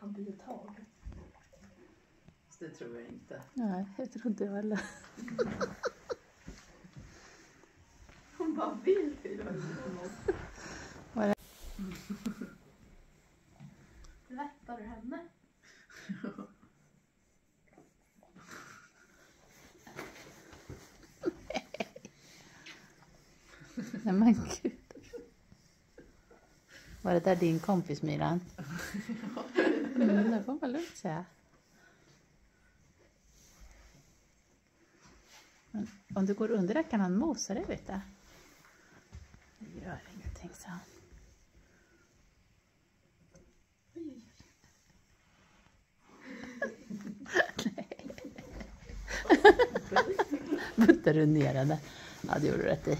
han blir tagen. Det tror jag inte. Nej, det tror inte jag heller. Hon bara vill fila i honom. Vad är Rättar du henne? Nej men gud. Var det där din kompis Myran? Mm, det får man lugnt säga. Men om du går under där kan han mosa dig vet du. Det gör ingenting så. Buttade du ner henne? Ja det gjorde du rätt i.